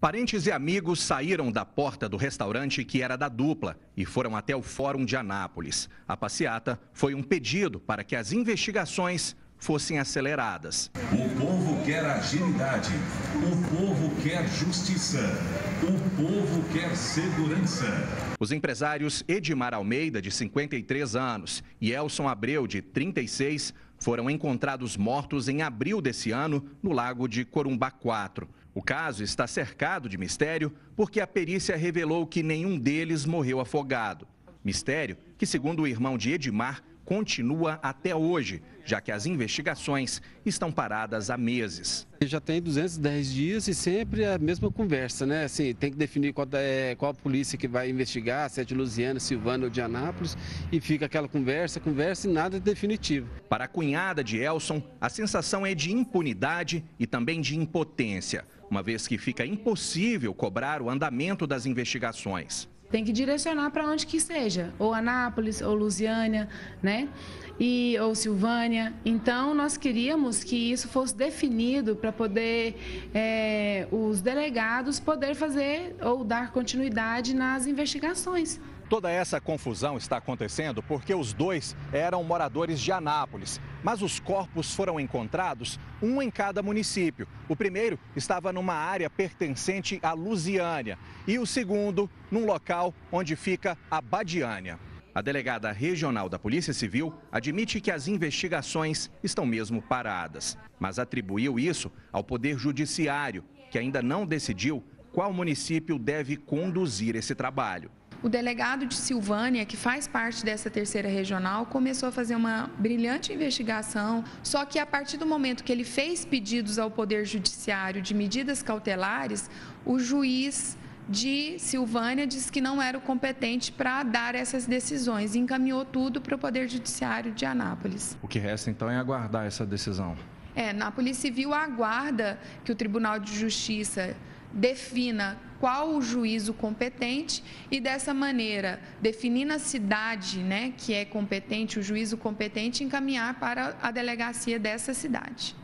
Parentes e amigos saíram da porta do restaurante que era da dupla e foram até o Fórum de Anápolis. A passeata foi um pedido para que as investigações fossem aceleradas. O povo quer agilidade, o povo quer justiça, o povo quer segurança. Os empresários Edmar Almeida, de 53 anos, e Elson Abreu, de 36, foram encontrados mortos em abril desse ano no lago de Corumbá 4. O caso está cercado de mistério porque a perícia revelou que nenhum deles morreu afogado. Mistério que, segundo o irmão de Edmar, continua até hoje, já que as investigações estão paradas há meses. Já tem 210 dias e sempre a mesma conversa, né? Assim, tem que definir qual, é, qual a polícia que vai investigar, se é de Lusiana, Silvana ou de Anápolis, e fica aquela conversa, conversa e nada definitivo. Para a cunhada de Elson, a sensação é de impunidade e também de impotência, uma vez que fica impossível cobrar o andamento das investigações tem que direcionar para onde que seja, ou Anápolis, ou Lusiânia, né? E, ou Silvânia. Então, nós queríamos que isso fosse definido para poder é, os delegados poder fazer ou dar continuidade nas investigações. Toda essa confusão está acontecendo porque os dois eram moradores de Anápolis, mas os corpos foram encontrados um em cada município. O primeiro estava numa área pertencente à Lusiânia e o segundo num local onde fica a Badiânia. A delegada regional da Polícia Civil admite que as investigações estão mesmo paradas, mas atribuiu isso ao Poder Judiciário, que ainda não decidiu qual município deve conduzir esse trabalho. O delegado de Silvânia, que faz parte dessa terceira regional, começou a fazer uma brilhante investigação, só que a partir do momento que ele fez pedidos ao Poder Judiciário de medidas cautelares, o juiz de Silvânia disse que não era o competente para dar essas decisões e encaminhou tudo para o Poder Judiciário de Anápolis. O que resta então é aguardar essa decisão. É, na Polícia Civil aguarda que o Tribunal de Justiça defina qual o juízo competente e dessa maneira, definindo a cidade, né, que é competente, o juízo competente encaminhar para a delegacia dessa cidade.